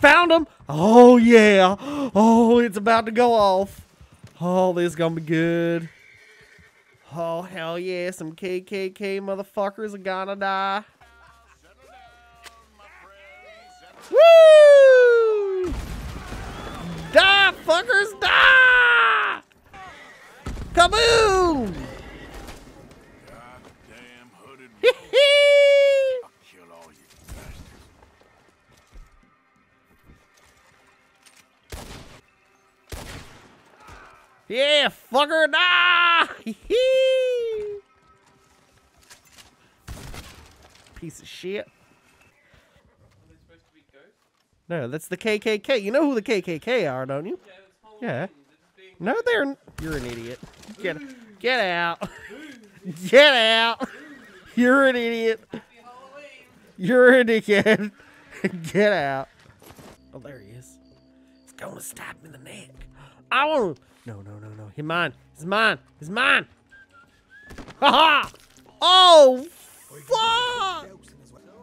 Found him. Oh, yeah. Oh, it's about to go off. Oh, this is going to be good. Oh, hell yeah. Some KKK motherfuckers are gonna die. Woo! Die, fuckers, die! Kaboom! Yeah, fucker, Nah! Piece of shit. No, that's the KKK. You know who the KKK are, don't you? Yeah. No, they're. You're an idiot. Get, get out. Get out. You're an idiot. You're an idiot. Get out. Oh, there he is. Going to stab him in the neck. I want. No, no, no, no. He's mine. He's mine. He's mine. Ha ha! Oh, fuck!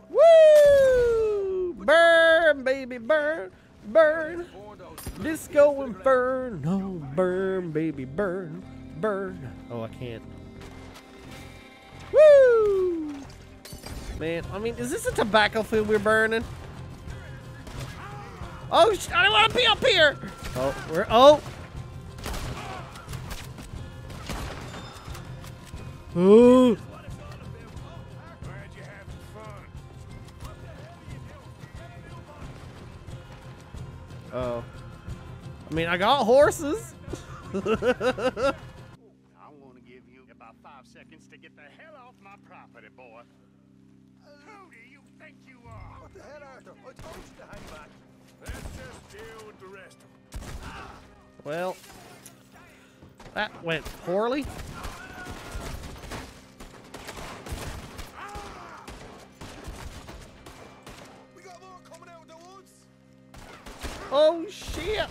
Woo! Burn, baby, burn, burn. Disco inferno, burn, No. Burn, baby, burn, burn. Oh, I can't. Woo! Man, I mean, is this a tobacco field we're burning? Oh, I don't want to be up here. Oh, we're oh. Ooh. Glad you're having fun. Oh. I mean, I got horses. I'm going to give you about five seconds to get the hell off my property, boy. Who do you think you are? What the hell, Arthur? I told you to hang back. Let's just deal with the rest of them. well, that went poorly. Oh shit!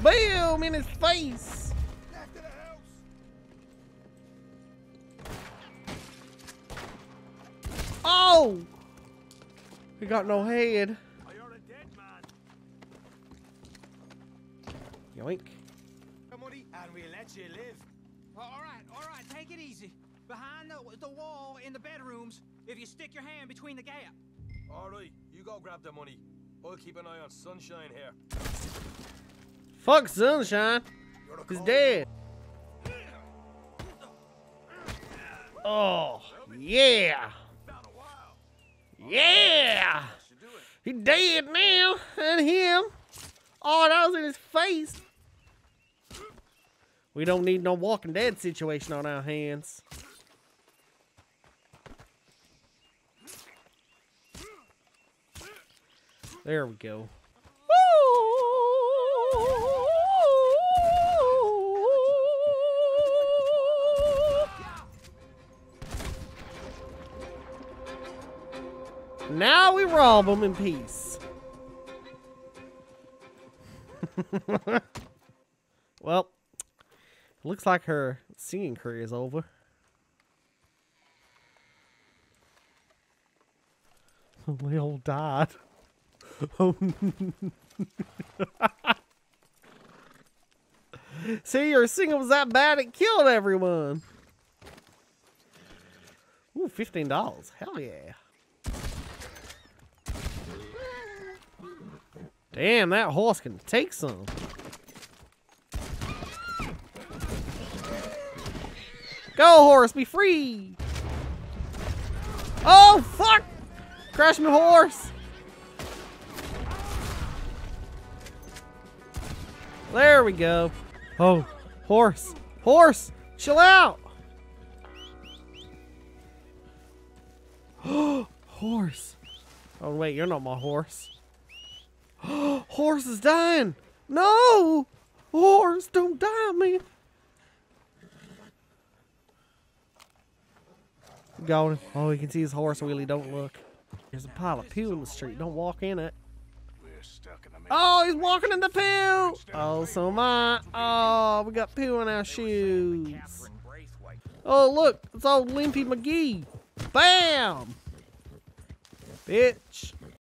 Boom in his face. Left of the house. Oh! He got no head. Oh, you're a dead man. Yoink. Money, and we let you live. all right, all right, take it easy. Behind the, the wall in the bedrooms, if you stick your hand between the gap. All right, you go grab the money. I'll keep an eye on Sunshine here. Fuck Sunshine. He's dead. Oh, yeah. Been a while. Yeah. He dead now. And him. Oh, that was in his face. We don't need no Walking Dead situation on our hands. There we go. Now we rob them in peace. well, looks like her singing career is over. they all died. See, your single was that bad it killed everyone. Ooh, fifteen dollars. Hell yeah. Damn, that horse can take some. Go, horse, be free. Oh, fuck! Crash my horse. There we go. Oh, horse, horse, chill out. horse. Oh, wait, you're not my horse. horse is dying. No! Horse, don't die, man. Going. Oh, you can see his horse wheelie. Don't look. There's a pile of poo in the street. Don't walk in it. We're stuck in the middle. Oh, he's walking in the poo. Oh, so am I. Oh, we got poo on our shoes. Oh, look. It's old Limpy McGee. Bam. Bitch.